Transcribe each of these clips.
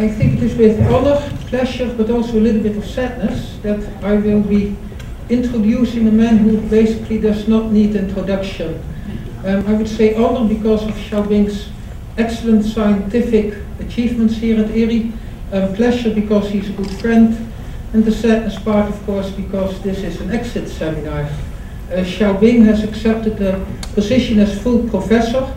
I think it is with honor, pleasure, but also a little bit of sadness that I will be introducing a man who basically does not need introduction. Um, I would say honor because of Shaobing's excellent scientific achievements here at IRRI, um, pleasure because he's a good friend, and the sadness part, of course, because this is an exit seminar. Uh, Shaobing has accepted the position as full professor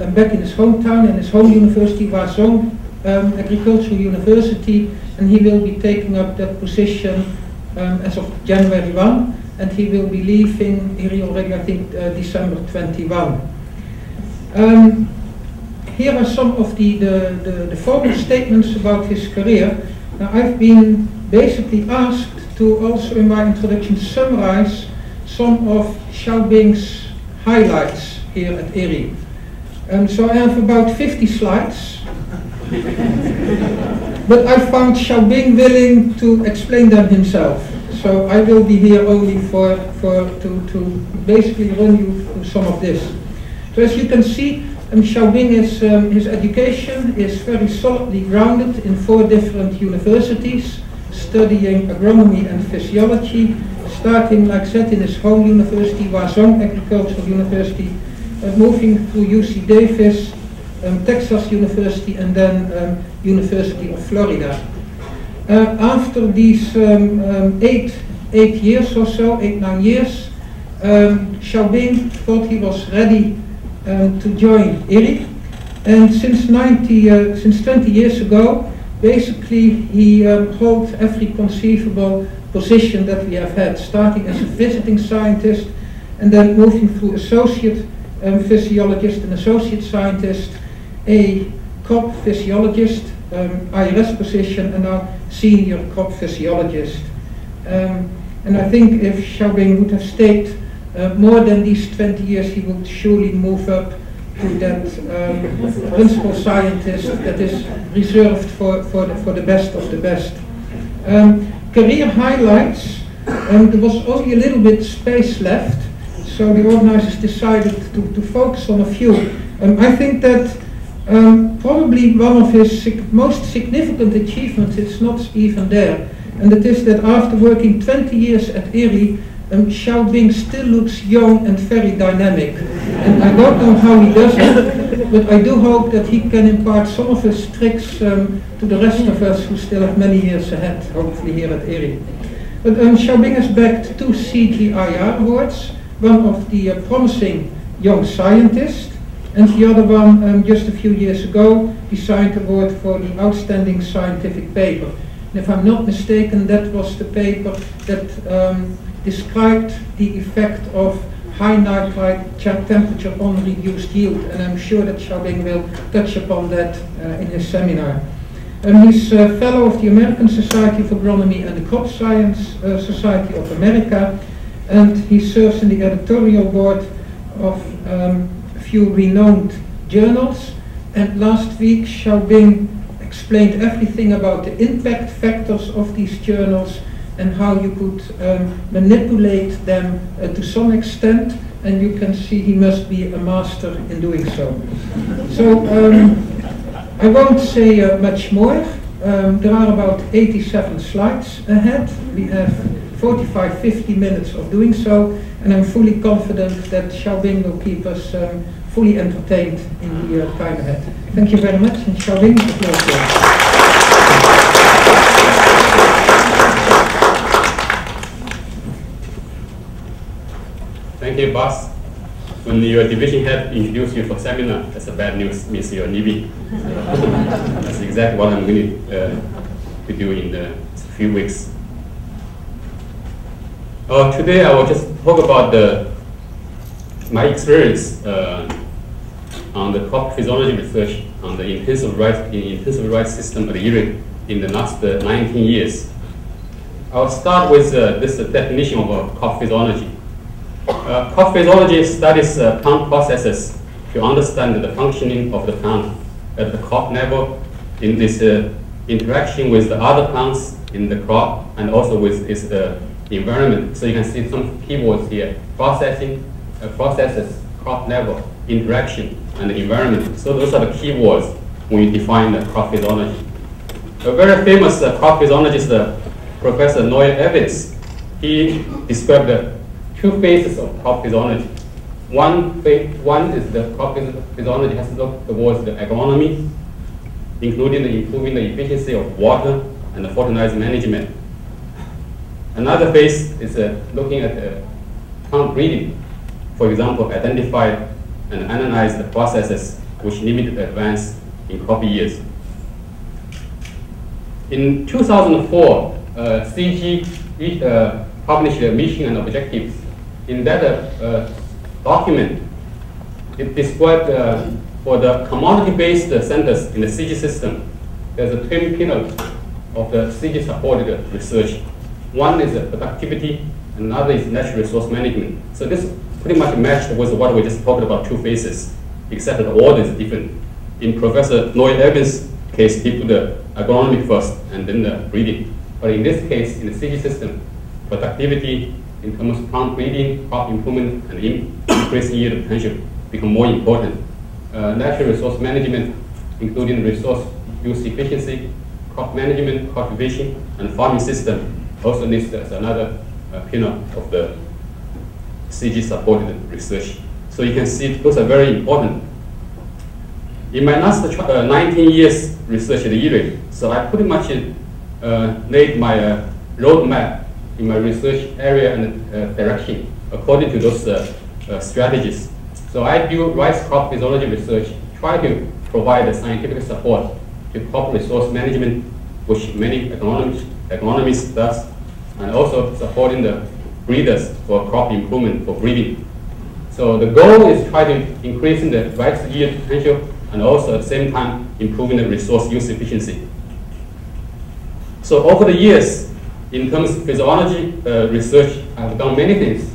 um, back in his hometown, in his home university, Huazhong um, Agricultural University, and he will be taking up that position um, as of January 1, and he will be leaving here already, I think, uh, December 21. Um, here are some of the, the, the, the formal statements about his career. Now, I've been basically asked to also in my introduction summarize some of Shaobing's highlights here at IRRI. Um, so I have about 50 slides. but I found Shaobing willing to explain them himself. So I will be here only for, for to, to basically run you through some of this. So as you can see, um, Shaobing is, um, his education is very solidly grounded in four different universities, studying agronomy and physiology, starting, like I said, in his home university, Huazhong Agricultural University, uh, moving through UC Davis, um, Texas University, and then um, University of Florida. Uh, after these um, um, eight, eight years or so, eight, nine years, um, Shaobing thought he was ready um, to join IRRI. And since 90, uh, since 20 years ago, basically he um, holds every conceivable position that we have had, starting as a visiting scientist and then moving through associate um, physiologist and associate scientist, a crop physiologist, um, IRS position, and now senior crop physiologist. Um, and I think if Shaobing would have stayed uh, more than these 20 years, he would surely move up to that um, principal scientist that is reserved for, for, the, for the best of the best. Um, career highlights, um, there was only a little bit space left, so the organizers decided to, to focus on a few. Um, I think that um, probably one of his sig most significant achievements is not even there, and it is that after working 20 years at IRRI, um, Shaobing still looks young and very dynamic. And I don't know how he does it, but I do hope that he can impart some of his tricks um, to the rest of us who still have many years ahead, hopefully here at IRRI. But um, Shaobing has backed two CGIAR awards, one of the uh, promising young scientist, and the other one, um, just a few years ago, he signed the award for the outstanding scientific paper. And if I'm not mistaken, that was the paper that um, described the effect of high night temperature on reduced yield. And I'm sure that Shaobing will touch upon that uh, in his seminar. Um, he's a fellow of the American Society of Agronomy and the Crop Science uh, Society of America, and he serves in the editorial board of um, few renowned journals. And last week, Shaobing explained everything about the impact factors of these journals and how you could um, manipulate them uh, to some extent. And you can see he must be a master in doing so. So um, I won't say uh, much more. Um, there are about 87 slides ahead. We have 45, 50 minutes of doing so, and I'm fully confident that Shaobing will keep us um, fully entertained in the uh, time ahead. Thank you very much, and. Thank you, boss. When your division head introduced you for seminar, that's a bad news, means you're leaving. that's exactly what I'm going to, uh, to do in the few weeks. Uh, today I will just talk about the, my experience uh, on the crop physiology research on the intensive rice, in intensive rice system at IRRI in the last uh, 19 years. I'll start with uh, this uh, definition of uh, crop physiology. Uh, crop physiology studies plant processes to understand the functioning of the plant at the crop level in this interaction with the other plants in the crop and also with its environment. So you can see some keywords here, processing, processes, crop level, interaction, and environment. So those are the keywords when you define the crop physiology. A very famous uh, crop physiologist, uh, Professor Lloyd Evans, he described the two phases of crop physiology. One, phase, one is the crop physiology has to look towards the agronomy, including the improving the efficiency of water and the fertilizer management. Another phase is uh, looking at the plant breeding. For example, identify and analyze the processes which limit advance in crop years. In 2004, uh, CG uh, published a mission and objectives. In that uh, document, it described uh, for the commodity-based centers in the CG system, there's a twin pillars of the CG supported research. One is productivity, and another is natural resource management. So this pretty much matched with what we just talked about, two phases, except that the order is different. In Professor Lloyd Evans' case, he put the agronomy first and then the breeding. But in this case, in the CG system, productivity in terms of plant breeding, crop improvement, and increasing yield potential become more important. Uh, natural resource management, including resource use efficiency, crop management, cultivation, and farming system also listed as another uh, pillar of the CG supported research. So you can see those are very important. In my last uh, 19 years research at IRRI, so I pretty much uh, laid my uh, roadmap in my research area and uh, direction according to those uh, uh, strategies. So I do rice crop physiology research, try to provide the scientific support to crop resource management, which many economists, agronomists does, and also supporting the breeders for crop improvement for breeding. So the goal is try to increasing the rice yield potential and also at the same time improving the resource use efficiency. So over the years, in terms of physiology uh, research, I've done many things.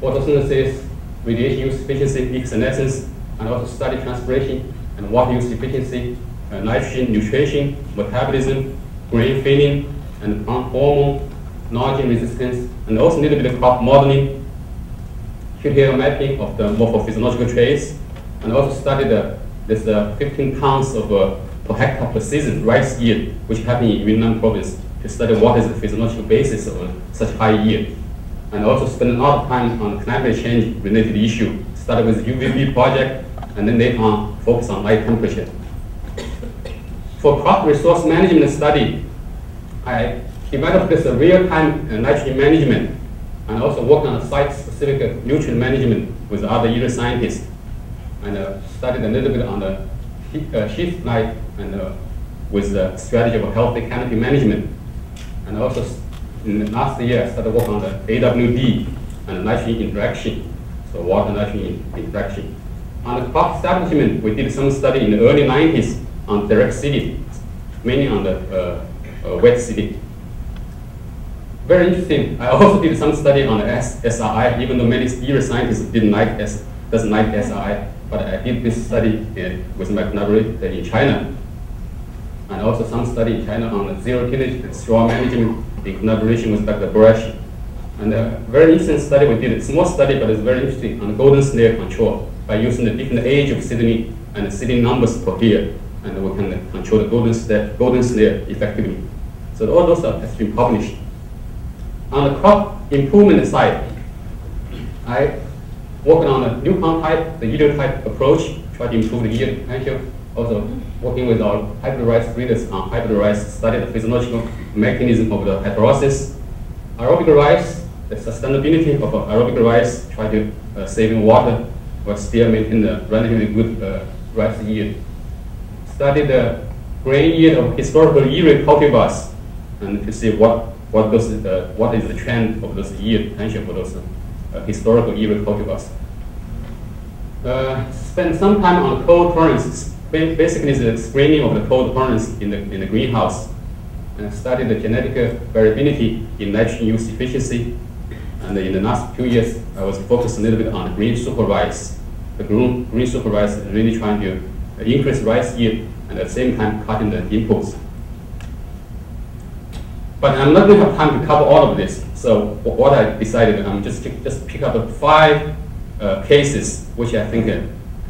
Photosynthesis, radiation use efficiency, senescence, and also study transpiration and water use efficiency, uh, nitrogen nutrition, metabolism, grain filling, and plant hormone, nitrogen resistance, and also a little bit of modeling, QTL mapping of the morphophysiological traits, and also study the, this uh, 15 pounds of uh, per hectare per season rice yield, which happened in Yunnan province, to study what is the physiological basis of such high yield. And also spend a lot of time on climate change related issue, started with UVB project, and then later on focus on high temperature. For crop resource management study, I developed this real-time uh, nitrogen management and also worked on site-specific nutrient management with other IRRI scientists and uh, studied a little bit on the heat, uh, and uh, with the strategy of healthy canopy management. And also in the last year, I started working on the AWD and nitrogen interaction, so water nitrogen interaction. On the crop establishment, we did some study in the early 90s on direct seeding, mainly on the uh, uh, wet seeding. Very interesting. I also did some study on SRI, even though many IRRI scientists didn't like S, doesn't like SRI, but I did this study in, with my collaborator eh, in China. And also some study in China on zero tillage and straw management in collaboration with Dr. Buresh. And a very interesting study we did, a small study, but it's very interesting on golden snail control by using the different age of seedling and seedling numbers per year. And we can control the golden snail, golden snail effectively. So all those have been published. On the crop improvement side, I worked on a new plant type, the ideotype approach, try to improve the yield potential. Also working with our hybrid rice breeders on hybrid rice, study the physiological mechanism of the heterosis. Aerobic rice, the sustainability of aerobic rice, try to uh, saving water, but still maintain the relatively good uh, rice yield. Study the grain yield of historical IRRI cultivars, and to see what what those uh, what is the trend of those yield potential for those uh, historical IRRI cultivars. Uh, spend some time on cold tolerance. Basically, the screening of the cold tolerance in the in the greenhouse, and study the genetic variability in nitrogen use efficiency. And in the last few years, I was focused a little bit on green super rice. The green, green super rice is really trying to increase rice yield and at the same time cutting the inputs but I'm not going to have time to cover all of this. So what I decided, I'm just just pick up five uh, cases which I think uh,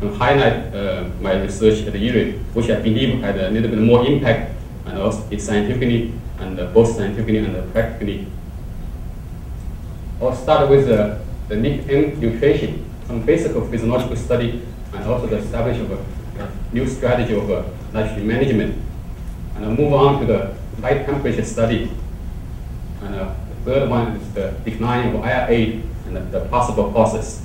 can highlight uh, my research at the IRRI, which I believe had a little bit more impact and also it's scientifically and uh, both scientifically and practically. I'll start with uh, the NIP filtration, some basic physiological study, and also the establishment of a new strategy of uh, management. And I'll move on to the light temperature study. And uh, the third one is the decline of IR8 and the, the possible causes.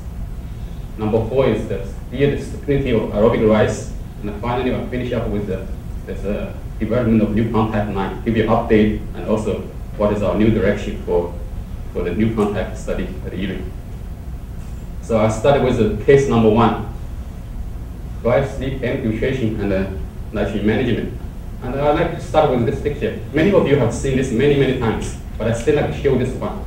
Number four is the speed stability of aerobic rice. And finally, I'll finish up with the this, uh, development of new contact line, give you an update, and also what is our new direction for, for the new contact study at the IRRI. So I started with the case number one, dry sleep infiltration and uh, nitrogen management. And I'd like to start with this picture. Many of you have seen this many, many times, but I still like to show this one.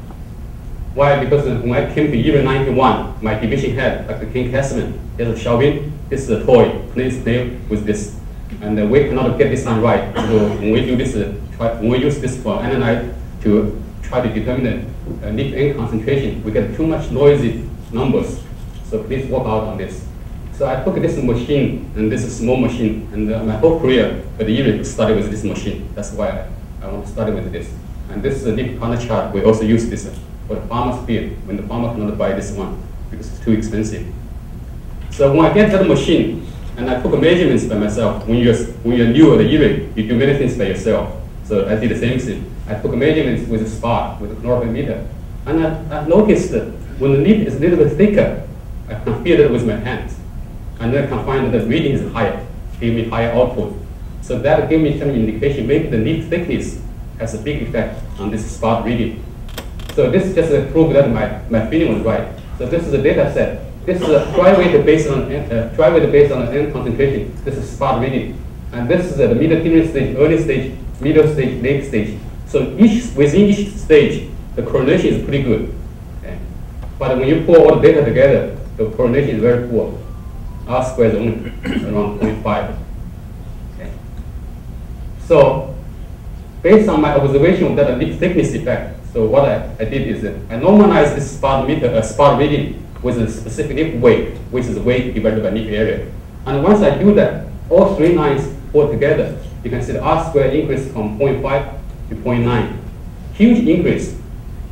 Why? Because when I came to IRRI 91, my division head, Dr. Ken Cassman, is Shaobing, this is a toy, please play with this and uh, we cannot get this one right. So when we do this, uh, try, when we use this for analyze to try to determine the uh, leaf N concentration, we get too much noisy numbers. So please work out on this. So I took this machine and this small machine, and uh, my whole career for the IRRI started with this machine. That's why I, want to start with this. And this is a leaf color chart. We also use this for the farmer's field when the farmer cannot buy this one because it's too expensive. So when I get that machine, and I took measurements by myself. When you're, when you're new at the IRRI, you do many things by yourself. So I did the same thing. I took measurements with a SPAD, with a chlorophyll meter. And I, I noticed that when the lead is a little bit thicker, I can feel it with my hands. And then I can find that the reading is higher, give me higher output. So that gave me some indication, maybe the leaf thickness has a big effect on this SPAD reading. So this just uh, proved that my, my feeling was right. So this is a data set this is a dry weight based on uh, dry weight based on N concentration. This is SPAD reading, and this is the middle stage, early stage, middle stage, late stage. So each within each stage, the correlation is pretty good. Okay? But when you pull all the data together, the correlation is very poor. R squared is only around 0.5. Okay? So based on my observation of that leaf thickness effect, so what I, I did is that I normalized this SPAD meter, uh, SPAD reading with a specific weight, which is weight divided by leaf area. And once I do that, all three lines pull together, you can see the R squared increase from 0.5 to 0.9. Huge increase.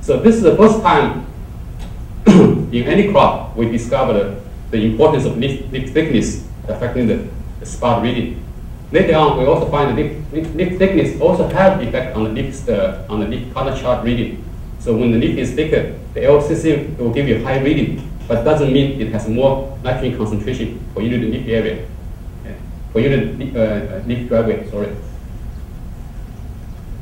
So this is the first time in any crop we discovered the importance of leaf, thickness affecting the, the SPAD reading. Later on, we also find the leaf, thickness also have effect on the leaf, uh, on the leaf color chart reading. So when the leaf is thicker, the LCC will give you high reading but doesn't mean it has more nitrogen concentration for unit leaf area, for unit uh, leaf dry weight, sorry.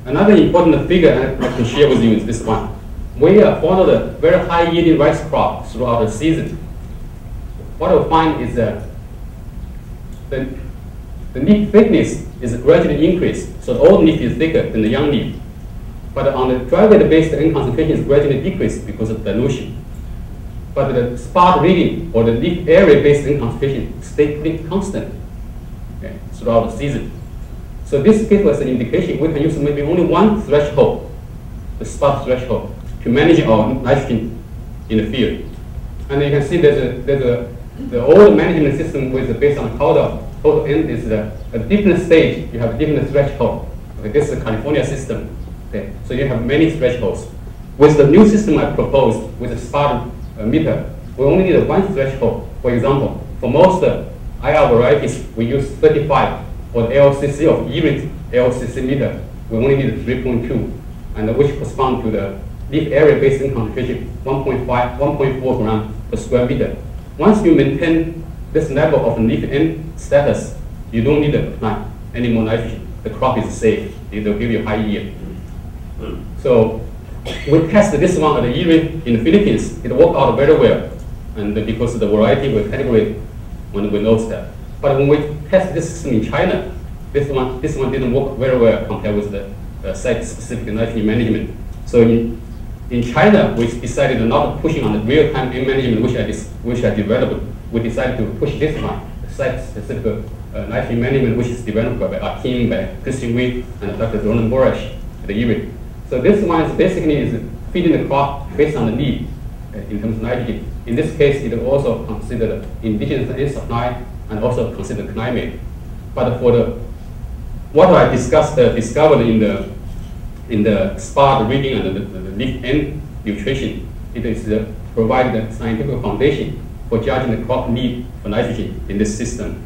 Another important figure I can share with you is this one. We followed a very high yielding rice crop throughout the season. What we find is that the, the leaf thickness is gradually increased, so the old leaf is thicker than the young leaf. But on the dry weight based N concentration is gradually decreased because of dilution but the SPAD reading or the leaf area based N concentration stay pretty constant okay, throughout the season. So this gives us an indication we can use maybe only one threshold, the SPAD threshold, to manage our nitrogen in the field. And you can see there's a, there's a the old management system with based on total total N is a different stage, you have a different threshold. Okay, this is a California system. Okay, so you have many thresholds. With the new system I proposed, with the SPAD uh, meter, we only need one threshold. For example, for most uh, IR varieties, we use 35. For the LCC of IRRI LCC meter, we only need 3.2, and which correspond to the leaf area based concentration 1.5, 1.4 gram per square meter. Once you maintain this level of leaf N status, you don't need to plant any more nitrogen. The crop is safe. It will give you high yield. So we tested this one at the IRRI in the Philippines. It worked out very well. And because the variety we category when we know that. But when we test this system in China, this one, this one didn't work very well compared with the uh, site-specific nitrogen management. So in, in China, we decided not pushing on the real-time management which I, which I developed. We decided to push this one, site-specific uh, nitrogen management, which is developed by our team, by Christian Witt and Dr. Roland Buresh at the IRRI. So this one is basically is feeding the crop based on the need uh, in terms of nitrogen. In this case, it also considered indigenous supply and also consider climate. But for the what I discussed, uh, discovered in the in the SPAD reading and the, the, the leaf N nutrition, it is uh, provide the scientific foundation for judging the crop need for nitrogen in this system.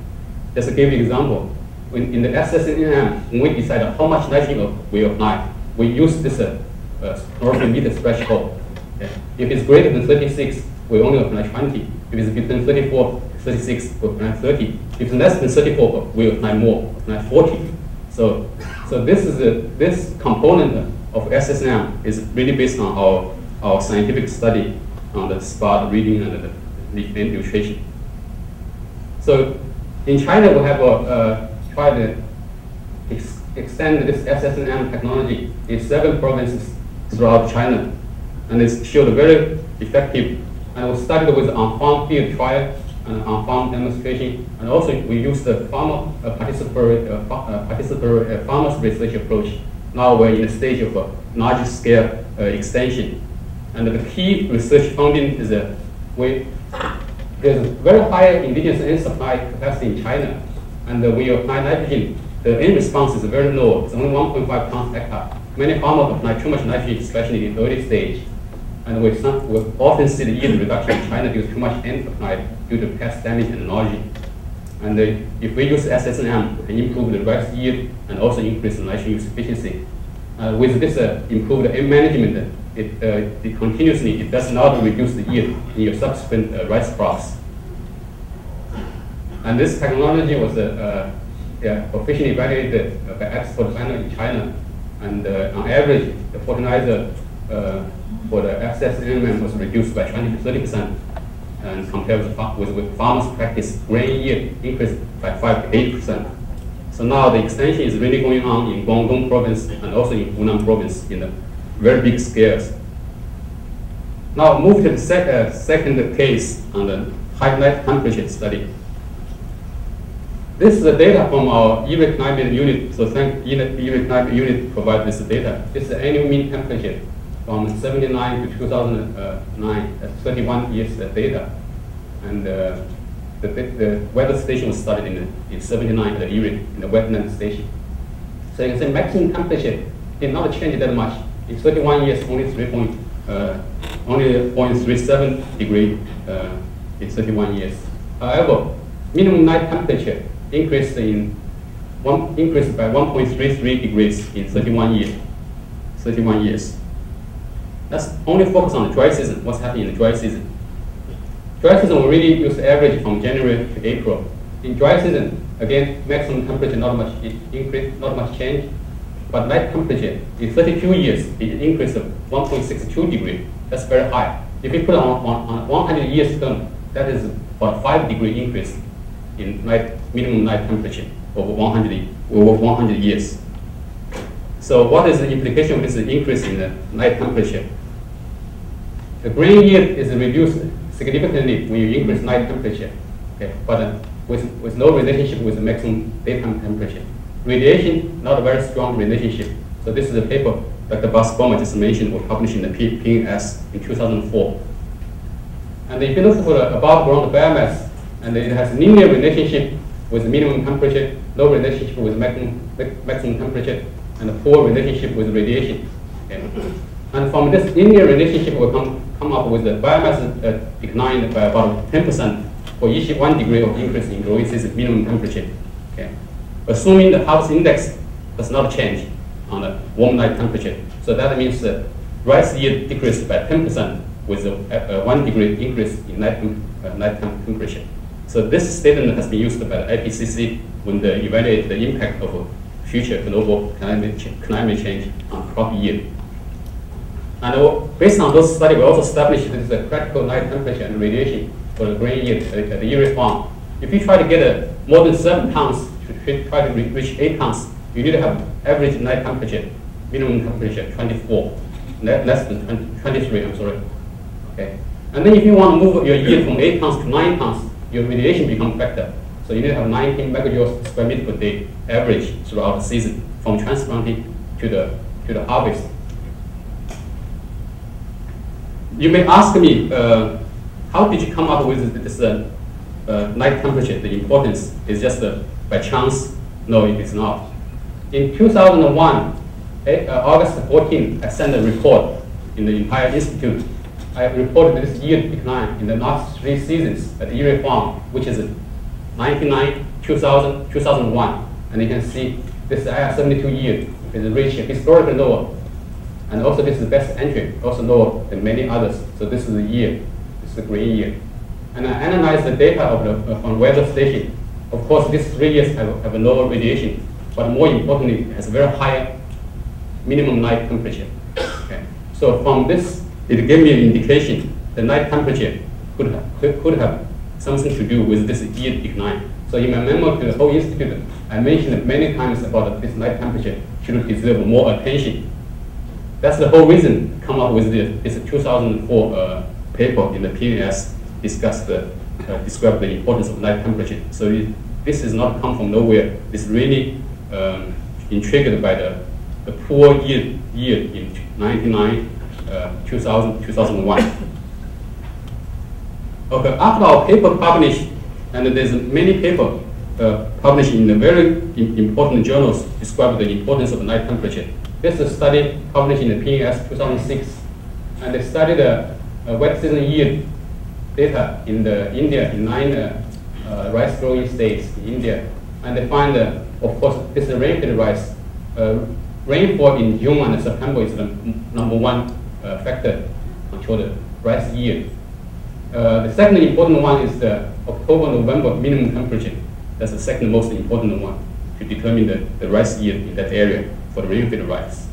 Just to give you an example, when in the SSNM, when we decide how much nitrogen we apply, we use this uh, uh, meter threshold. Okay? If it's greater than 36, we only apply 20. If it's between 34 36, we apply 30. If it's less than 34, we apply more, apply 40. So, so this is a, this component of SSM is really based on our, our scientific study on the SPAD reading and the, the nutrition. So in China, we have uh, tried to ex extend this SSM technology in seven provinces throughout China, and it's showed very effective. And we started with on-farm field trial on-farm demonstration, and also we use the farmer uh, participatory, uh, uh, participatory uh, farmers research approach. Now we're in the stage of a large scale uh, extension. And the key research finding is that we, there's very high indigenous N supply capacity in China, and when you apply nitrogen, the N response is very low. It's only 1.5 tons per hectare. Many farmers apply too much nitrogen, especially in the early stage. And we, some, we often see the yield reduction in China due to too much applied due to pest damage and. And uh, if we use we can improve the rice yield and also increase the nitrogen use efficiency. Uh, with this uh, improved management, it, uh, it continuously, it does not reduce the yield in your subsequent uh, rice crops. And this technology was uh, yeah, officially evaluated by expert panel in China. And on average, the fertilizer for the SSNM was reduced by 20 to 30 percent, and compared with, with, farmers' practice, grain yield increased by 5 to 8 percent. So now the extension is really going on in Guangdong province and also in Hunan province in the very big scales. Now move to the sec uh, second case on the high night temperature study. This is the data from our IRRI climate unit. So thank IRRI climate unit provide this data. This is the annual mean temperature from 79 to 2009, that's 31 years data. And uh, the, the weather station was started in, in 79 at the IRRI, in the wetland station. So you can say maximum temperature did not change that much. In 31 years, only 3 point, uh, only 0.37 degree uh, in 31 years. However, minimum night temperature increased in one increased by 1.33 degrees in 31 years. 31 years. Let's only focus on the dry season, what's happening in the dry season. Dry season, we really use the average from January to April. In dry season, again, maximum temperature not much increase, not much change, but night temperature in 32 years, it increased of 1.62 degree. That's very high. If you put on, on, on 100 years term, that is about 5 degree increase in night, minimum night temperature over 100, over 100 years. So what is the implication of this increase in the night temperature? The grain yield is reduced significantly when you increase night temperature, okay, but uh, with, with no relationship with the maximum daytime temperature. Radiation, not a very strong relationship. So this is a paper that Dr. Bas Bouman just mentioned was published in the PNAS in 2004. And if you look for the above ground biomass, and it has linear relationship with minimum temperature, no relationship with maximum, maximum temperature, and a poor relationship with radiation. Okay. And from this linear relationship, we come, come up with the biomass uh, declined by about 10% for each one degree of increase in growing season minimum temperature. Okay. Assuming the harvest index does not change on the warm night temperature. So that means the rice yield decreased by 10% with a, a, one degree increase in night, uh, night temperature. So this statement has been used by the IPCC when they evaluate the impact of future global climate, ch climate change on crop yield. And based on those studies, we also established the critical night temperature and radiation for the grain yield at the IRRI farm. If you try to get a more than 7 pounds to try to reach 8 pounds, you need to have average night temperature, minimum temperature 24, less than 20, 23, I'm sorry. Okay. And then if you want to move your yield from 8 pounds to 9 pounds, your radiation becomes factor. So you need to have 19 megajoules per square meter per day average throughout the season, from transplanting to the, to the harvest. You may ask me, uh, how did you come up with this uh, uh, night temperature? The importance is just uh, by chance? No, it is not. In 2001, eh, uh, August 14, I sent a report in the entire institute. I reported this yield decline in the last three seasons at IRRI Farm, which is 99, 2000, 2001. And you can see this IR72 yield is reached historical lower. And also this is the best entry, also lower than many others. So this is the year, this is the green year. And I analyzed the data of the, uh, from weather station. Of course, these three years have, have a lower radiation, but more importantly, it has a very high minimum night temperature. Okay. So from this, it gave me an indication the night temperature could have, could, have something to do with this yield decline. So in my memo to the whole institute, I mentioned many times about this night temperature should deserve more attention. That's the whole reason come up with this, this 2004 uh, paper in the PNAS discussed the, uh, described the importance of night temperature. So it, this is not come from nowhere. It's really um, intrigued by the, the poor year, year in 99, uh, 2000, 2001. okay, after our paper published, and there's many paper uh, published in the very important journals describe the importance of night temperature. This is a study published in the PNAS 2006, and they studied the uh, wet season yield data in the India in nine uh, uh, rice growing states in India, and they find, uh, of course, this is rainfed rice. Uh, rainfall in June and September is the number one uh, factor control the rice yield. the second important one is the October-November minimum temperature. That's the second most important one to determine the, the rice yield in that area for the rainfed rice.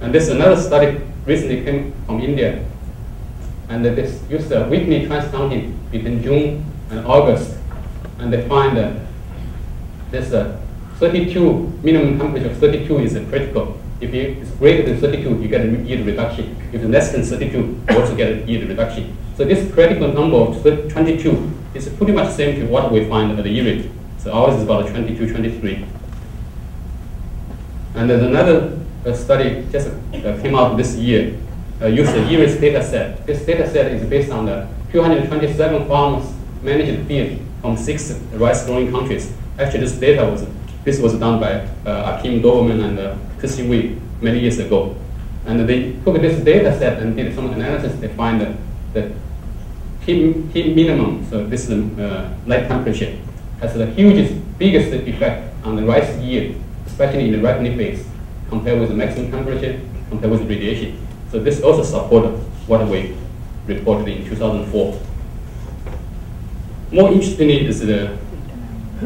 And this is another study recently came from India, and this used a weekly transplanting between June and August, and they find that this uh, 32 minimum temperature of 32 is critical. If it's greater than 32, you get a yield reduction. If it's less than 32, you also get a yield reduction. So this critical number of 22 is pretty much the same to what we find at the IRRI. So ours is about 22, 23. And there's another uh, study just uh, came out this year, uh, used the IRRI's data set. This data set is based on the 227 farmers managed field from six rice growing countries. Actually, this data was this was done by uh, Achim Dobermann and uh, Witt many years ago. And they took this data set and did some analysis. They find that the minimum, so this is uh, light temperature, has the hugest, biggest effect on the rice yield, especially in the ripening phase, compared with the maximum temperature, compared with radiation. So this also supports what we reported in 2004. More interestingly is the,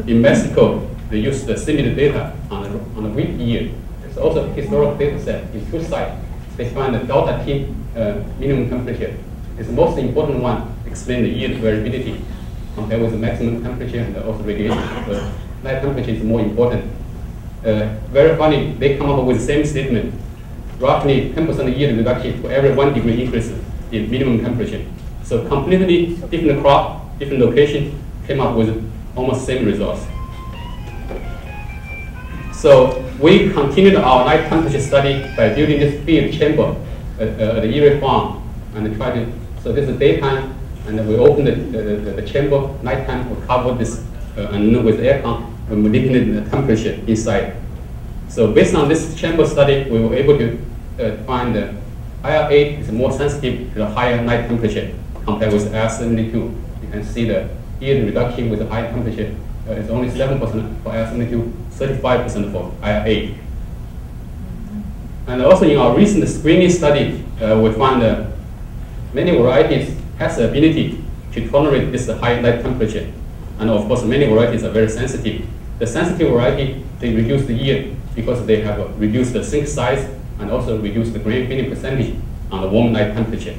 in Mexico, they use the similar data on a, on a wheat year. It's also a historical data set in two sites. They find the delta T uh, minimum temperature is the most important one, explain the yield variability compared with the maximum temperature and also radiation. So night temperature is more important. Uh, very funny, they come up with the same statement. Roughly 10% yield reduction for every one degree increase in minimum temperature. So completely different crop, different location, came up with almost same results. So we continued our night temperature study by building this field chamber at, uh, at the IRRI farm and try to, so this is daytime and we open the, the, the chamber, nighttime we cover this uh, and with aircon, manipulate the temperature inside. So based on this chamber study, we were able to uh, find the IR8 is more sensitive to the higher night temperature compared with IR72. You can see the yield reduction with the high temperature uh, is only 7% for IR72, 35% for IR8. And also in our recent screening study, uh, we found uh, many varieties has the ability to tolerate this high light temperature. And of course, many varieties are very sensitive. The sensitive variety, they reduce the yield because they have reduced the sink size and also reduced the grain filling percentage on the warm night temperature.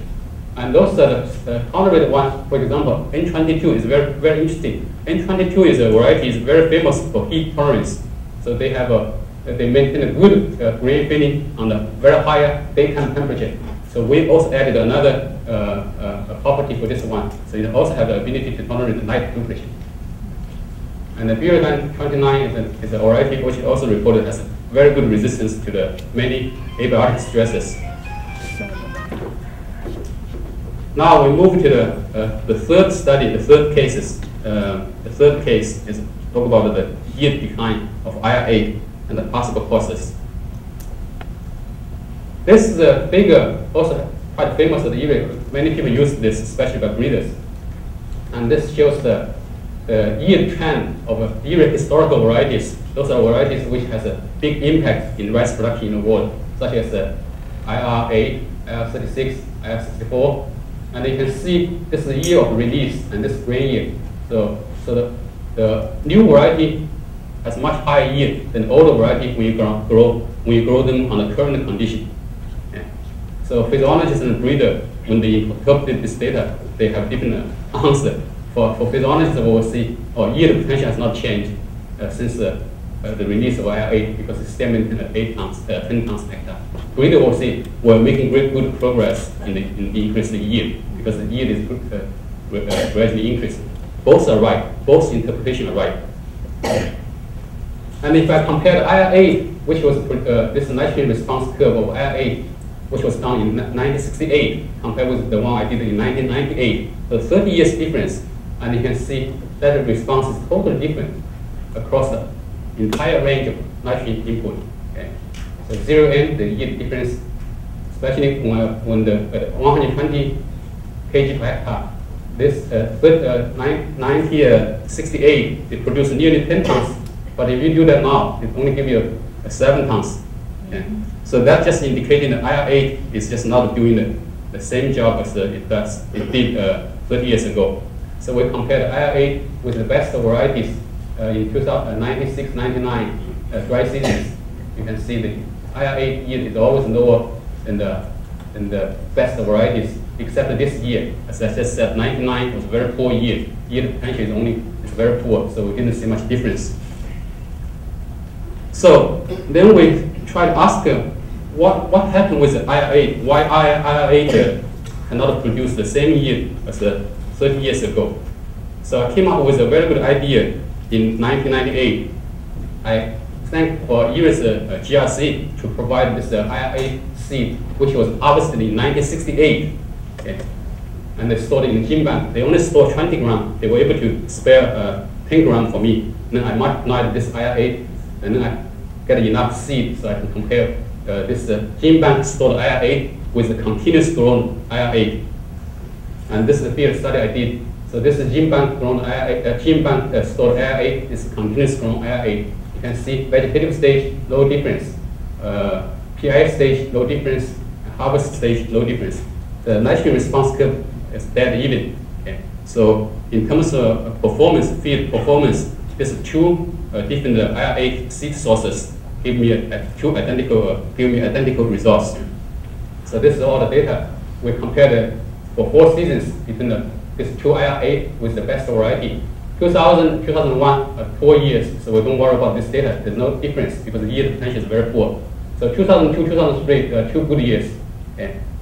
And those are the tolerated one, for example, N22 is very, very interesting. N22 is a variety, is very famous for heat tolerance. So they have a, they maintain a good uh, grain filling on the very high daytime temperature. So we also added another uh, uh, property for this one. So it also has the ability to tolerate the night temperature. And the BRRI dhan 29 is a, is a variety which also reported has very good resistance to the many abiotic stresses. Now we move to the, uh, the third study, the third cases. Uh, the third case is talk about the yield decline of IR8 and the possible causes. This is a figure, also quite famous at the Many people use this, especially by breeders. And this shows the, Uh, the yield trend of IRRI historical varieties. Those are varieties which has a big impact in rice production in the world, such as the IR8, IR36, IR64. And you can see this is year of release and this green year. So, so the, the new variety has much higher yield than older variety when you grow, when you grow them on the current condition. Yeah. So physiologists and breeder, when they interpret this data, they have different uh, answer. For, for we will see, oh, yield potential has not changed uh, since uh, uh, the release of IR8 because it's still maintained at 8 tons, uh, 10 tons per hectare. Breeder will see we're making great good progress in, the, in increasing yield because the yield is uh, uh, gradually increasing. Both are right. Both interpretations are right. And if I compare the IR8, which was uh, this nitrogen response curve of IR8, which was done in 1968, compared with the one I did in 1998, the 30 years difference, and you can see that the response is totally different across the entire range of nitrogen input. Okay. So zero N, the yield difference, especially when, when the uh, 120 kg per hectare, this uh, but, uh, 1968, they produce nearly 10 tons but if you do that now, it only give you a seven tons. Yeah. So that just indicating that IR8 is just not doing the, the same job as uh, it does it did uh, 30 years ago. So we compared IR8 with the best varieties uh, in 1996, 99 uh, dry seasons. You can see the IR8 yield is always lower than the, than the best varieties, except this year. As I said, 99 was a very poor year. Yield potential is only very poor, so we didn't see much difference. So then we try to ask uh, what, what happened with the IR8? Why IR8 uh, cannot produce the same yield as uh, 30 years ago? So I came up with a very good idea in 1998. I thanked for US uh, GRC to provide this uh, IR8 seed, which was harvested in 1968. Okay. And they stored it in genebank. They only stored 20 grams. They were able to spare uh, 10 grams for me. Then I multiplied this IR8, and then I get enough seed so I can compare uh, this uh, genebank stored IR8 with the continuous grown IR8. And this is a field study I did. So this is genebank grown IR8, uh, genebank uh, stored IR8, this is continuous grown IR8. You can see vegetative stage, no difference. Uh, PI stage, no difference. Harvest stage, no difference. The nitrogen response curve is dead even. Okay. So in terms of performance, field performance, there's two uh, different uh, IR8 seed sources give me a, a two identical, uh, give me identical results. So this is all the data. We compared for four seasons between the, two IR8 with the best variety. 2000, 2001, uh, four years, so we don't worry about this data. There's no difference because the yield potential is very poor. So 2002, 2003, uh, two good years.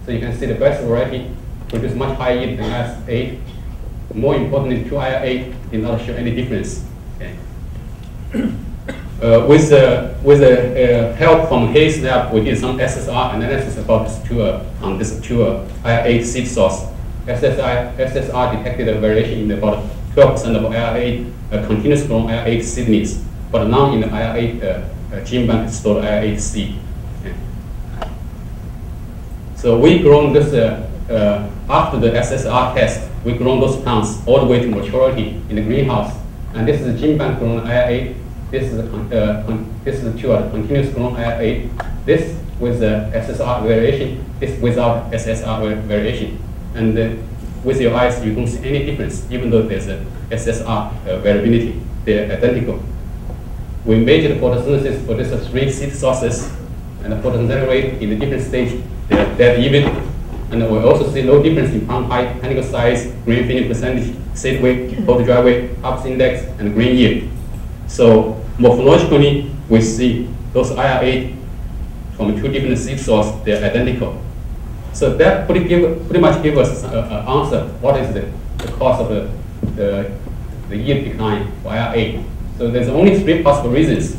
So you can see the best variety produce much higher yield than IR8. More importantly, 2IR8 did not show any difference. Uh, with the with the uh, help from Hayes lab, we did some SSR analysis about uh, on this two uh, IR8 seed source. SSI, SSR detected a variation in about 12% of IR8 uh, continuous grown IR8 seedlings, but not in the IR8 uh, uh, genebank stored IR8 seed. Okay. So we grown this uh, after the SSR test. We grown those plants all the way to maturity in the greenhouse, and this is genebank grown IR8 this is a uh, this is two are continuous grown IR8. This with the SSR variation. This without SSR variation. And uh, with your eyes, you don't see any difference, even though there's a SSR uh, variability. They're identical. We measured photosynthesis for these three seed sources, and the photosynthetic rate in the different stage, they're dead even. And we also see no difference in plant height, panicle size, grain filling percentage, seed weight, photo dry weight, harvest index, and grain yield. So morphologically, we see those IR8 from two different seed sources, they're identical. So that pretty, give, pretty much gives us an answer, what is the, the cause of the, the, the yield decline for IR8. So there's only three possible reasons.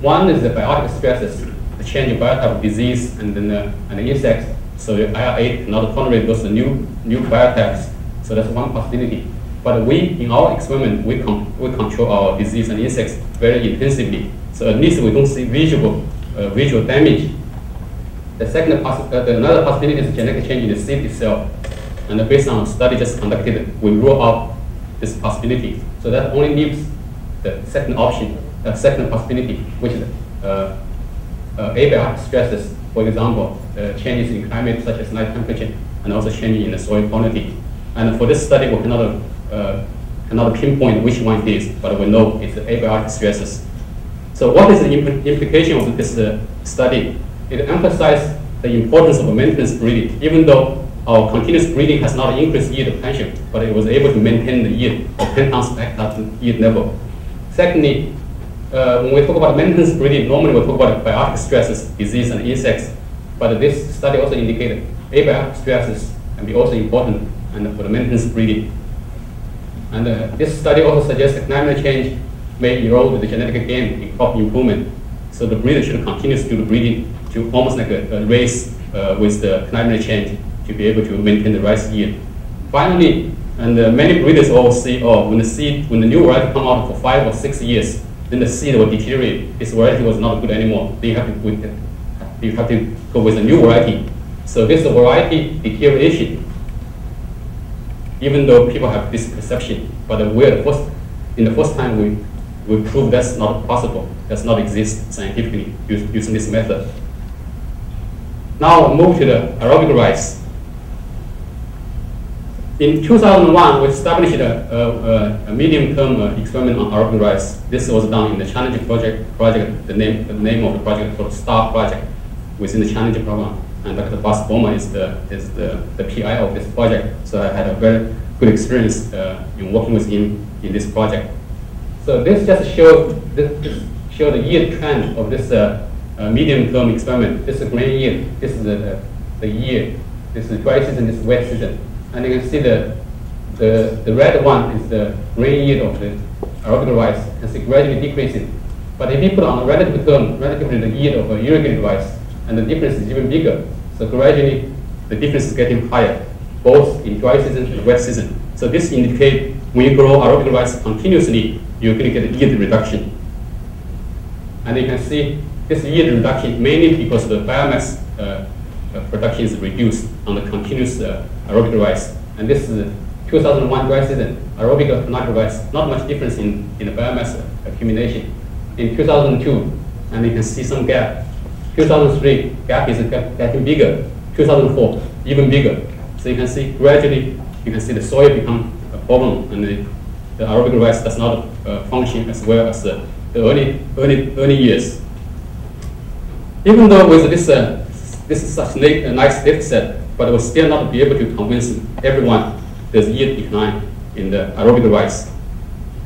One is the biotic stresses, the change in biotype of disease and then uh, and the insects. So IR8 cannot tolerate those new, new biotypes. So that's one possibility. But we, in our experiment, we, we control our disease and insects very intensively. So at least we don't see visual, uh, visual damage. The second poss uh, the another possibility is genetic change in the seed itself. And based on study just conducted, we rule out this possibility. So that only leaves the second option, the second possibility, which is uh, uh, stresses, for example, uh, changes in climate such as night temperature and also changes in the soil quality. And for this study, we cannot, uh, cannot pinpoint which one it is, but we know it's abiotic stresses. So what is the impl implication of this uh, study? It emphasizes the importance of maintenance breeding, even though our continuous breeding has not increased yield potential, but it was able to maintain the yield of 10 tons per hectare yield level. Secondly, uh, when we talk about maintenance breeding, normally we talk about biotic stresses, disease, and insects. But this study also indicated abiotic stresses can be also important and for the maintenance breeding. And uh, this study also suggests that climate change may erode the genetic gain in crop improvement. So the breeder should continue to do breeding to almost like a, a race uh, with the climate change to be able to maintain the rice yield. Finally, and uh, many breeders will see, oh, when the seed, when the new variety come out for five or six years, then the seed will deteriorate. This variety was not good anymore. Then you have to, you have to go with a new variety. So this variety deterioration, even though people have this perception, but we're the first, in the first time we, we prove that's not possible, does not exist scientifically using this method. Now move to the aerobic rice. In 2001, we established a, a, a medium-term uh, experiment on aerobic rice. This was done in the Challenge project. Project, the name, the name of the project called STAR project, within the Challenge program. And Dr. Bas Bouman is the is the, the PI of this project. So I had a very good experience uh, in working with him in this project. So this just shows this, show the yield trend of this uh, uh, medium-term experiment. This is grain yield. This is the, the year. This is dry season. This is wet season. And you can see the, the, the red one is the grain yield of the aerobic rice. You can see gradually decreasing. But if you put on a relative term, relatively the yield of a irrigated rice, and the difference is even bigger. So gradually, the difference is getting higher, both in dry season and wet season. So this indicates when you grow aerobic rice continuously, you're going to get a yield reduction. And you can see this yield reduction mainly because the biomass uh, uh, production is reduced on the continuous uh, aerobic rice. And this is 2001 dry season, aerobic nitrogen rice, not much difference in, in the biomass accumulation. In 2002, and you can see some gap. 2003, gap is getting bigger. 2004, even bigger. So you can see gradually, you can see the soil become a problem and the, the aerobic rice does not uh, function as well as the early, early, early years. Even though with this uh, this is such a nice data set, but we'll still not be able to convince everyone there's yield decline in the aerobic rice.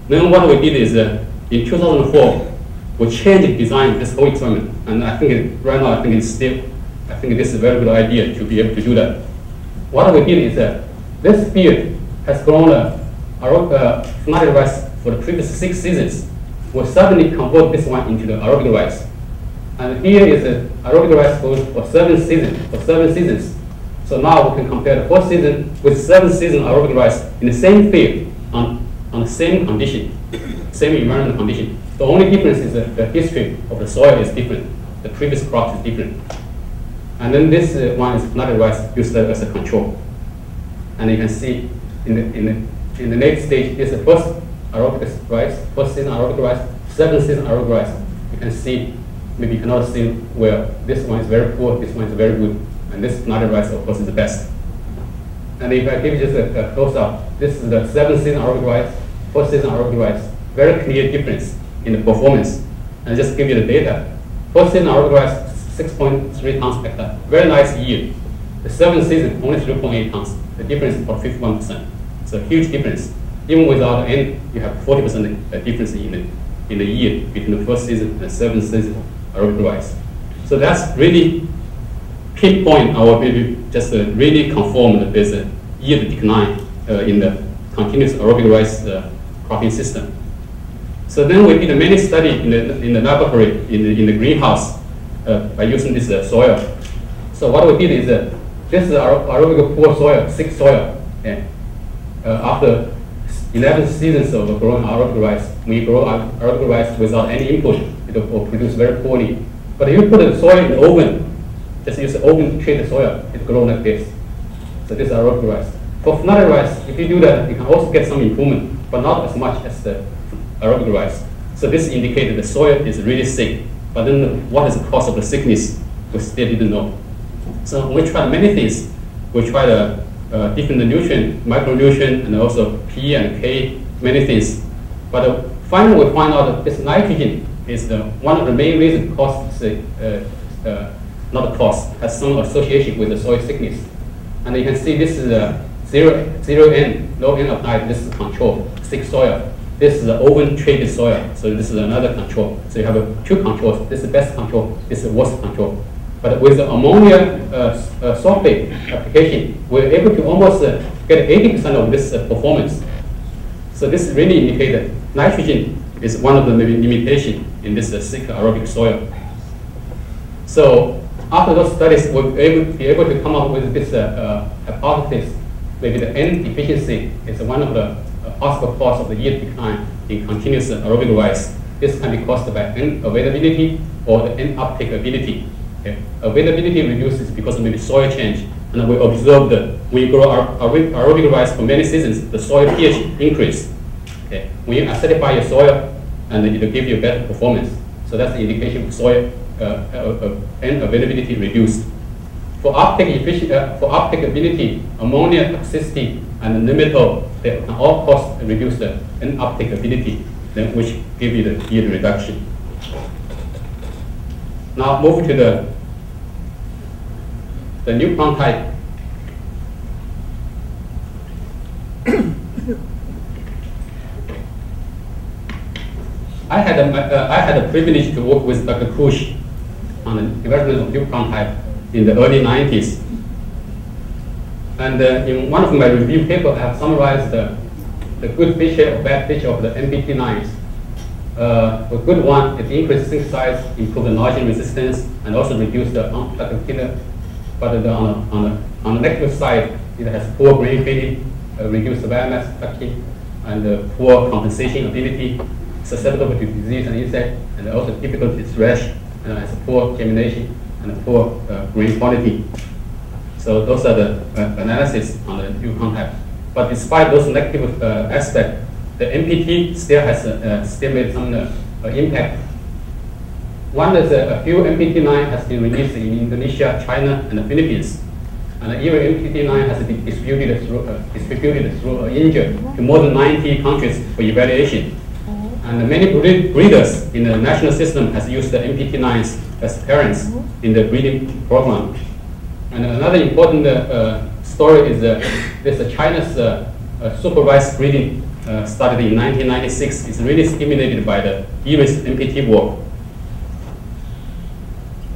Then what we did is uh, in 2004, we changed the design of this whole experiment. And I think it, right now, I think it's still, I think this is a very good idea to be able to do that. What we did is that this field has grown uh, aerobic uh, rice for the previous six seasons. We suddenly convert this one into the aerobic rice. And here is the aerobic rice for, for seven seasons, for seven seasons. So now we can compare the fourth season with seven season aerobic rice in the same field on, on the same condition, same environmental condition. The only difference is that the history of the soil is different. The previous crop is different. And then this uh, one is nutty rice used as a control. And you can see in the, in the, in the next stage, this is the first aerobic rice, first season aerobic rice, seventh season aerobic rice. You can see maybe you cannot see where this one is very poor, this one is very good, and this nutty rice, of course, is the best. And if I give you just a, a close-up, this is the seventh season aerobic rice, first season aerobic rice. Very clear difference in the performance. And just give you the data. First season aerobic 6.3 tons per hectare. Very nice yield. The seventh season, only 3.8 tons. The difference is about 51%. It's a huge difference. Even without any, you have 40% difference in the, in the yield between the first season and the seventh season aerobic rice. So that's really pinpoint our maybe just uh, really confirm that there's a yield decline uh, in the continuous aerobic rice uh, cropping system. So then we did many study in the, in the laboratory, in the, in the greenhouse, uh, by using this uh, soil. So what we did is, uh, this is aerobic poor soil, sick soil. And, after 11 seasons of growing aerobic rice, we grow aerobic rice without any input it will produce very poorly. But if you put the soil in the oven, just use the oven to treat the soil, it grows like this. So this is aerobic rice. For phonetic rice, if you do that, you can also get some improvement, but not as much as the aerobic rice. So this indicated the soil is really sick. But then what is the cause of the sickness? We still didn't know. So we tried many things. We tried uh, uh, different nutrient, micronutrient, and also P and K, many things. But uh, finally we find out that this nitrogen is the, one of the main reasons cause uh, uh, not the cause, has some association with the soil sickness. And you can see this is a zero, zero N, low N of night, this is control, sick soil. This is the oven treated soil, so this is another control. So you have uh, two controls, this is the best control, this is the worst control. But with the ammonia uh, uh, sulfate application, we're able to almost uh, get 80% of this uh, performance. So this really indicates that nitrogen is one of the limitation in this uh, sick aerobic soil. So after those studies, we'll able, be able to come up with this uh, hypothesis. Maybe the N deficiency is one of the possible cause of the yield decline in continuous aerobic rice. This can be caused by N availability or the N uptake ability. Okay. Availability reduces because of maybe soil change. And we observed that when you grow aerobic rice for many seasons, the soil pH increase. Okay. When you acidify your soil, and it will give you better performance. So that's the indication of soil uh, uh, N availability reduced. For uptake efficiency, uh, for uptake ability, ammonia toxicity and nematode, they can all the N uptake ability, then which give you the yield reduction. Now move to the the new plant type. I had a, uh, I had a privilege to work with Dr. Khush on the development of new plant type in the early 90s. And uh, in one of my review papers, I have summarized the, the good feature or bad feature of the NPT9s. Uh, the good one is increase sink size, improve the nitrogen resistance, and also reduce the unproductive tiller but on, the, on, the, on the negative side, it has poor grain filling, uh, reduced biomass stacking, and uh, poor compensation ability, susceptible to disease and insect, and also difficult to thresh, and has poor germination and poor uh, grain quality. So those are the uh, analysis on the new contact. But despite those negative uh, aspects, the NPT still has uh, still made some impact one is a, a few NPT9 has been released in Indonesia, China, and the Philippines. And even NPT9 has been distributed through, uh, distributed through uh, India to more than 90 countries for evaluation. And many breeders in the national system has used the NPT9s as parents in the breeding program. And another important uh, story is uh, this uh, China's uh, super rice breeding started in 1996. It's really stimulated by the IRRI's NPT work.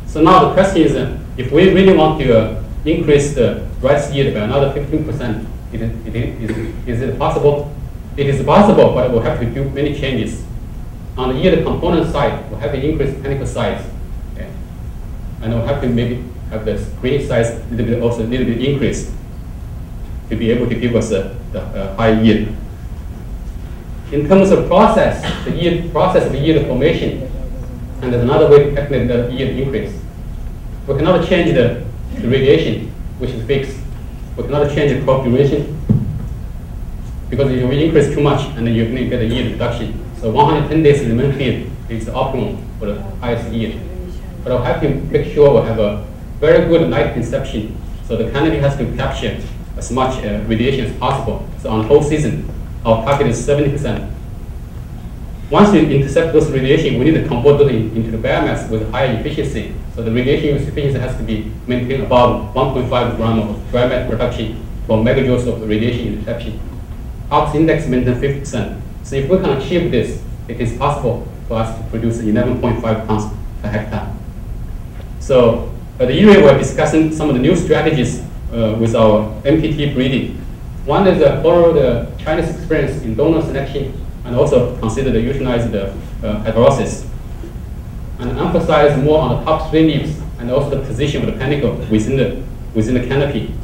So now the question is, uh, if we really want to uh, increase the rice yield by another 15%, it, it, it, is it possible? It is possible, but we'll have to do many changes. On the yield component side, we'll have to increase panicle size. Okay? And we'll have to maybe have the screen size a little bit also a little bit increased to be able to give us a, a, a high yield. In terms of process, the yield process of yield formation, and there's another way to calculate the yield increase. We cannot change the, the radiation, which is fixed. We cannot change the crop duration because if we increase too much, and then you're going to get a yield reduction. So 110 days field is the optimum for the highest yield. But I'll have to make sure we have a very good light inception. So the canopy has to capture as much uh, radiation as possible. So on the whole season, our target is 70%. Once we intercept those radiation, we need to convert those into the biomass with higher efficiency. So the radiation efficiency has to be maintained above 1.5 gram of biomass production for megajoules of radiation interception. Harvest index maintains 50%. So if we can achieve this, it is possible for us to produce 11.5 tons per hectare. So uh, the year we're discussing some of the new strategies uh, with our NPT breeding. One is uh, borrow the Chinese experience in donor selection and also consider the utilize the uh, heterosis and emphasize more on the top three leaves and also the position of the panicle within the, within the canopy.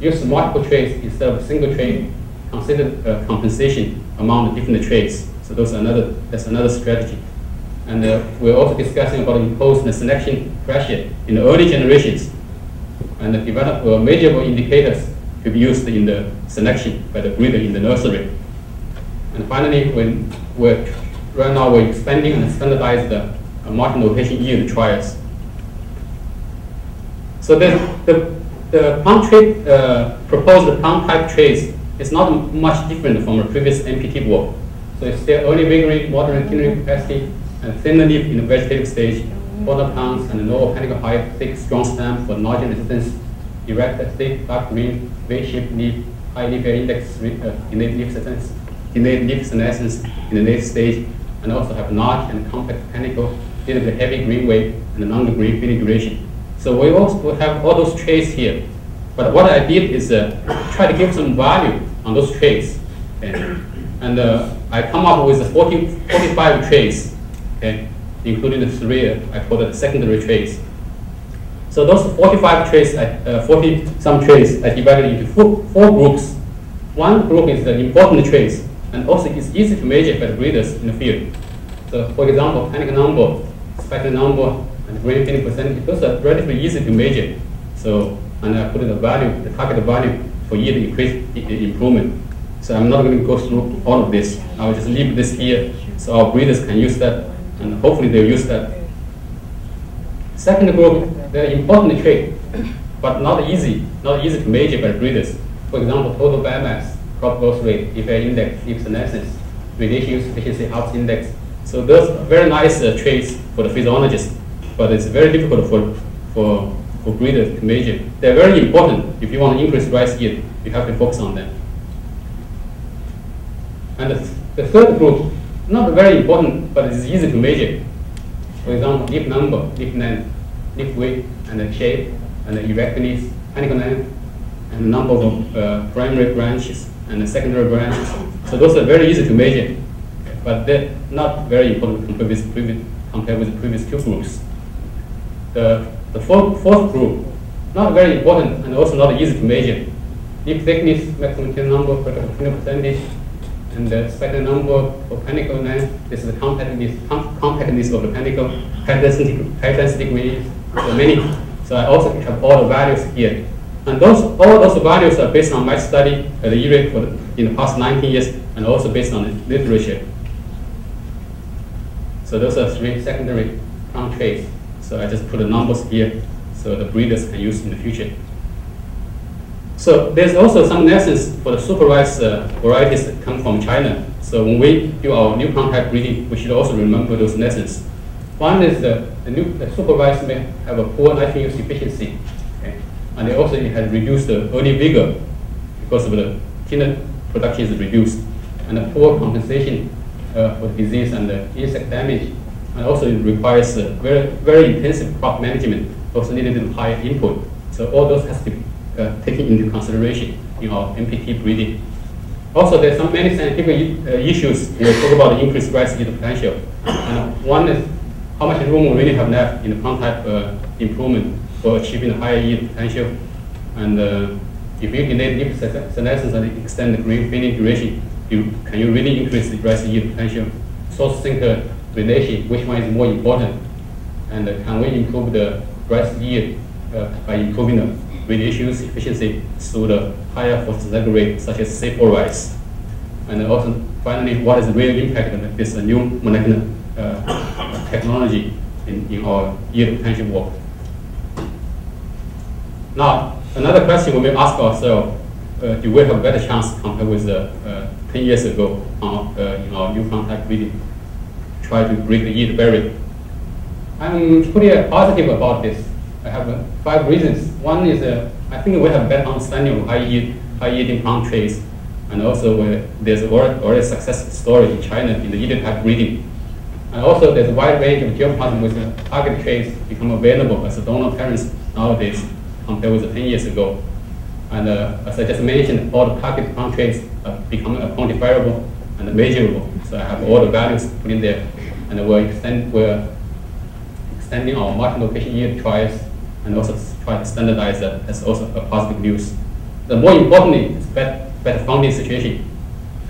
Use multiple traits instead of single trait. Consider uh, compensation among the different traits. So those another, that's another strategy. And uh, we're also discussing about imposed selection pressure in the early generations and develop uh, measurable indicators to be used in the selection by the breeder in the nursery. And finally, when we're, right now we're expanding and standardize the uh, multi-location yield trials. So the, the, the plant trait, uh, proposed plant type traits is not much different from the previous NPT work. So it's still early vigor, moderate tillering capacity, and thinner leaf in the vegetative stage, border plants and lower panicle height, thick, strong stem for nitrogen resistance, erect, thick, dark green, V-shaped leaf, high leaf index, uh, innate leaf senescence, innate leaf senescence in the late stage, and also have large and compact panicle, little bit heavy grain weight, and longer grain filling duration. So we also have all those traits here. But what I did is uh, try to give some value on those traits. Okay? And uh, I come up with 40, 45 traits okay, including the three I call it secondary traits. So those 45 traits, uh, 40 some traits, I divided into four, four groups. One group is the important traits, and also it's easy to measure by the breeders in the field. So for example, panicle number, spikelet number, and grain filling percentage, those are relatively easy to measure. So, and I put in the value, the target value for yield increase improvement. So I'm not going to go through all of this. I'll just leave this here so our breeders can use that and hopefully they'll use that. Second group, they're important trait, but not easy, not easy to measure by breeders. For example, total biomass, crop growth rate, EFA index, leaf senescence, radiation use efficiency, harvest index. So those are very nice uh, traits for the physiologist, but it's very difficult for, for, for breeders to measure. They're very important. If you want to increase rice yield, you have to focus on them. And the, the third group not very important, but it's easy to measure. For example, leaf number, leaf length, leaf weight, and the shape, and the erectness, panicle length, and the number of uh, primary branches and the secondary branches. So those are very easy to measure, but they're not very important compared with previous, compared with the previous two groups. The, the fourth, fourth group, not very important and also not easy to measure. Leaf thickness, maximum number, percentage, and the spikelet number for panicle length, this is the compactness, com compactness of the panicle, high density, high so many. So I also have all the values here. And those, all those values are based on my study at the IRRI for the, in the past 19 years, and also based on the literature. So those are three secondary plant traits. So I just put the numbers here so the breeders can use in the future. So there's also some lessons for the super rice uh, varieties that come from China. So when we do our new contact breeding, we should also remember those lessons. One is the, the new the super rice may have a poor nitrogen use efficiency, okay? and they also has reduced the early vigor because of the tiller production is reduced, and a poor compensation uh, for disease and the insect damage, and also it requires uh, very very intensive crop management, also needed high input. So all those has to be uh, taken into consideration in our NPT breeding. Also, there's some many scientific uh, issues we talk about the increased rice yield potential. One is how much room we really have left in the plant type uh, improvement for achieving a higher yield potential. And uh, if you delay leaf senescence and extend the grain filling duration, you, can you really increase the rice yield potential? Source sinker relation, which one is more important? And uh, can we improve the rice yield uh, by improving the radiation efficiency through the higher photosynthetic rate, such as C4 rice. And also, finally, what is the real impact of this new molecular uh, technology in, in our yield potential work? Now, another question we may ask ourselves, uh, do we have a better chance compared with uh, 10 years ago on, uh, in our new contact breeding? Try to break the yield barrier. I'm pretty positive about this. I have uh, five reasons. One is uh, I think we have better understanding of high, yield, high yielding plant traits, and also uh, there's already, already success story in China in the yield type breeding. And also there's a wide range of germplasm with uh, target traits become available as a donor parents nowadays compared with 10 years ago. And uh, as I just mentioned, all the target plant traits are becoming quantifiable and measurable. So I have all the values put in there, and we're, extend, we're extending our multi-location yield trials and also try to standardize that as also a positive news. The more importantly is better, funding situation.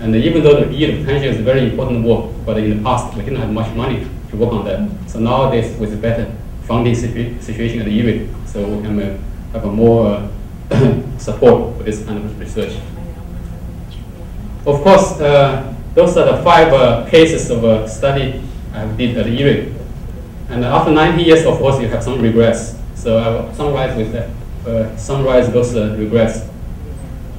And even though the yield potential is very important work, but in the past we didn't have much money to work on that. So nowadays, with a better funding situ situation at the IRRI, so we can uh, have a more uh, support for this kind of research. Of course, uh, those are the five uh, cases of uh, study I did at the IRRI. And after 90 years, of course, you have some regrets. So I will summarize with that, uh, summarize those uh, regrets.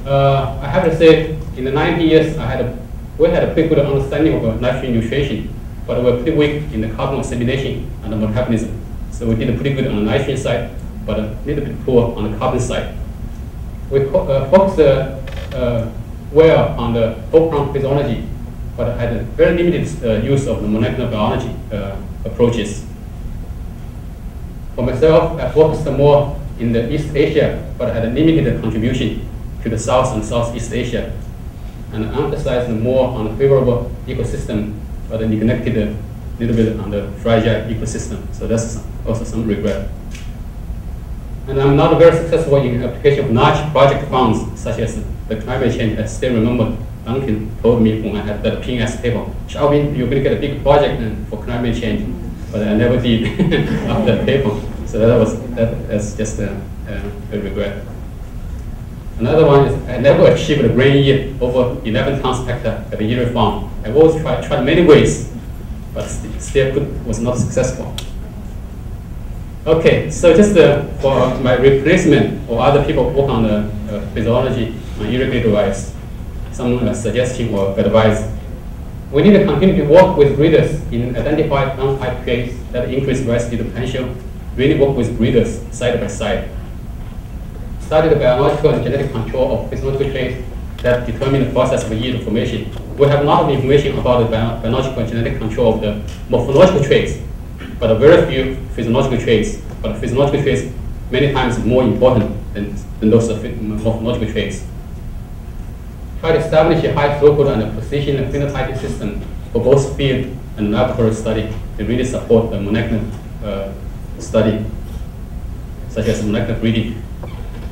Uh, I have to say, in the 90 years, I had a, we had a pretty good understanding of uh, nitrogen nutrition, but we were pretty weak in the carbon assimilation and the metabolism. So we did pretty good on the nitrogen side, but a little bit poor on the carbon side. We uh, focused uh, well on the open physiology, but had a very limited use of the molecular biology approaches. For myself, I focused more in the East Asia, but had a limited contribution to the South and Southeast Asia, and emphasized more on favorable ecosystem, but neglected a little bit on the fragile ecosystem. So that's also some regret. And I'm not very successful in application of large project funds, such as the climate change. I still remember Duncan told me when I had that PNS table, Shaobing, you're going to get a big project for climate change. But I never did after paper. So that was that, that's just a, a, regret. Another one is I never achieved a grain yield over 11 tons per hectare at the IRRI farm. I always tried, tried many ways, but st still could, was not successful. Okay, so just uh, for my replacement or other people work on the uh, physiology on irrigated rice, some uh, suggestion or advice. We need to continue to work with breeders in identifying plant-type traits that increase rice yield potential. Really work with breeders side by side. Study the biological and genetic control of physiological traits that determine the process of yield formation. We have a lot of information about the biological and genetic control of the morphological traits, but a very few physiological traits. But physiological traits many times more important than, than those morphological traits. Try to establish a high throughput and a precision phenotyping system for both field and laboratory study to really support the molecular uh, study, such as molecular breeding.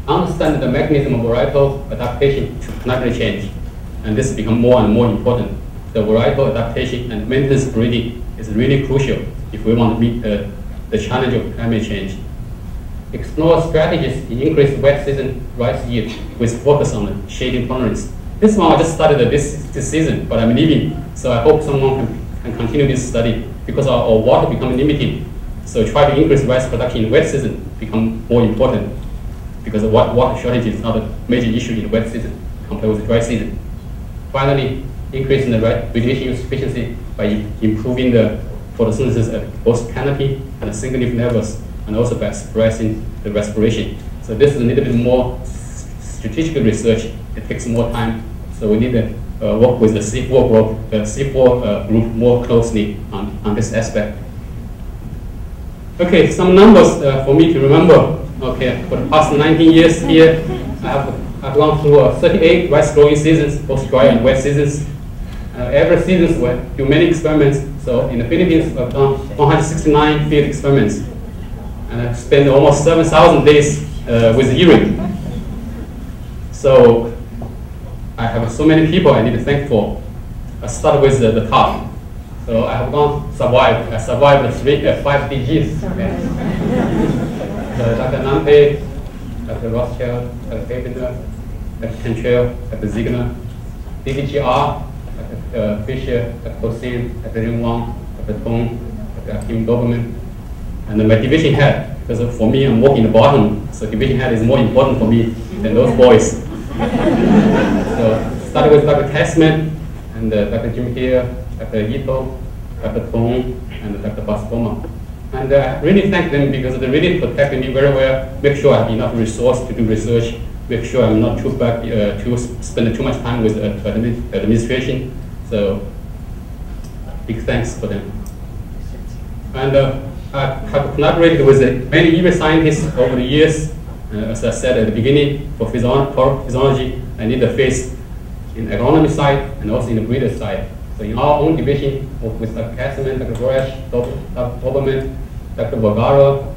Understand the mechanism of varietal adaptation to climate change, and this becomes more and more important. The varietal adaptation and maintenance breeding is really crucial if we want to meet uh, the challenge of climate change. Explore strategies to increase wet season rice yield with focus on shading tolerance. This one I just started this, this season, but I'm leaving, so I hope someone can, can continue this study because our, our water becomes limited. So try to increase rice production in wet season become more important because water shortage is not a major issue in wet season compared with dry season. Finally, increasing the radiation use efficiency by improving the photosynthesis at both canopy and single leaf levels, and also by suppressing the respiration. So this is a little bit more strategic research. It takes more time, so we need to uh, work with the C4 group, the C4 uh, group more closely on, on this aspect. Okay, some numbers uh, for me to remember. Okay, for the past 19 years here, I have, I've gone through uh, 38 rice growing seasons, both dry and wet seasons. Uh, every season we do many experiments so in the Philippines, I've done 169 field experiments. And I've spent almost 7,000 days uh, with IRRI. So I have so many people I need to thank for. I start with the, the top. So I have gone survived. I survived the three, uh, five DGs. Okay. so Dr. Lampe, Dr. Rothschild, Dr. Fabiner, Dr. Cantrell, Dr. Zeigler, DDGR, uh, Fisher, Dr. Hossain, Dr. Ren Wang, Dr. Tong, Dr. Achim Dobermann, and then my division head, because for me, I'm working the bottom, so division head is more important for me than those boys. so started with Dr. Tessman, and uh, Dr. Jim here, Dr. Ito, Dr. Tong, and Dr. Bas Bouman. And I uh, really thank them because they really protected me very well, make sure I have enough resource to do research, make sure I'm not too back uh, to spend too much time with uh, administration. So big thanks for them. And uh, I have collaborated with many IRRI scientists over the years. Uh, as I said at the beginning, for physiology, I need a face in agronomy side and also in the breeder side. So in our own division, with Dr. Cassman, Dr. Buresh, Dr. Dobermann, Dr. Vergara,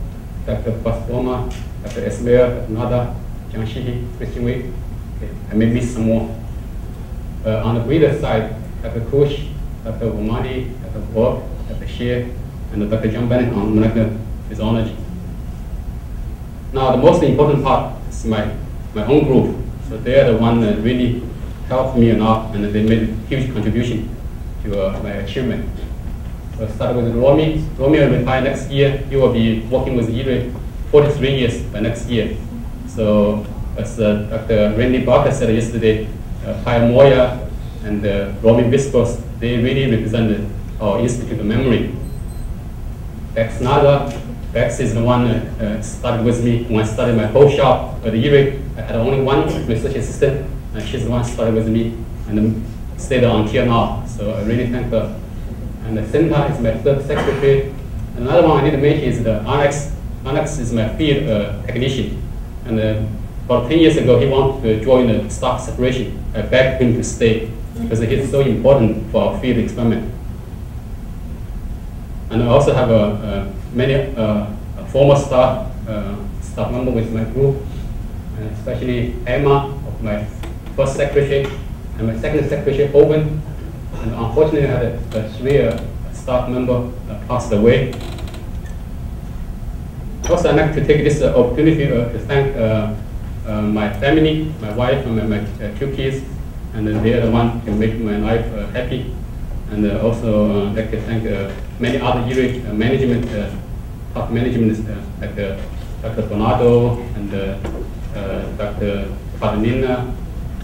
Dr. Bas Bouman, Dr. Esmer, Dr. Nada, Jiang Shi, Christian Witt. Okay, I may miss some more. Uh, on the breeder side, Dr. Khush, Dr. Virmani, Dr. Borg, Dr. Xie, and Dr. John Bennett on molecular physiology. Now, the most important part is my, my own group. So they are the one that really helped me a lot, and they made a huge contribution to uh, my achievement. So I started with Romy. Romy will retire next year. He will be working with IRRI 43 years by next year. So as uh, Dr. Randy Barker said yesterday, uh, Kyle Moya and uh, Romy Bispos, they really represented our Institute of Memory. Bex Nada, Bex is the one that uh, started with me when I started my whole shop at the IRRI. I had only one research assistant, and she's the one who started with me and stayed on until now. So I really thank her. And Cinta is my third secretary. Another one I need to mention is the Alex. Alex is my field uh, technician. And uh, about 10 years ago, he wanted to join the stock separation. I begged him to stay because he's so important for our field experiment. And I also have a, many uh, former staff uh, staff member with my group, especially Emma, of my first secretary, and my second secretary, Owen. And unfortunately, I had a, a uh, staff member uh, passed away. Also, I'd like to take this uh, opportunity uh, to thank uh, uh, my family, my wife, and my, my two kids, and they are the one who make my life happy. And also, I'd like to thank many other uh, management, top management, like Dr. Bonato and Dr. Padanina.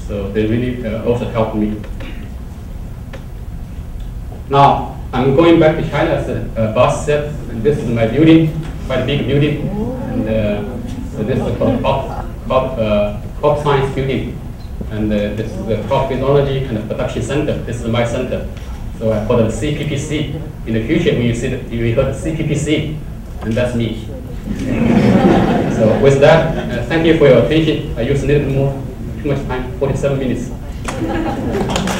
So they really uh, also helped me. Now, I'm going back to China, as a boss said, and this is my building, quite a big building. And uh, so this is called crop, crop, uh, crop science building. And uh, this is the crop physiology and the production center. This is my center. So I call it CPPC. In the future, when you see the, you will hear CPPC, and that's me. so with that, uh, thank you for your attention. I used a little more, too much time, 47 minutes.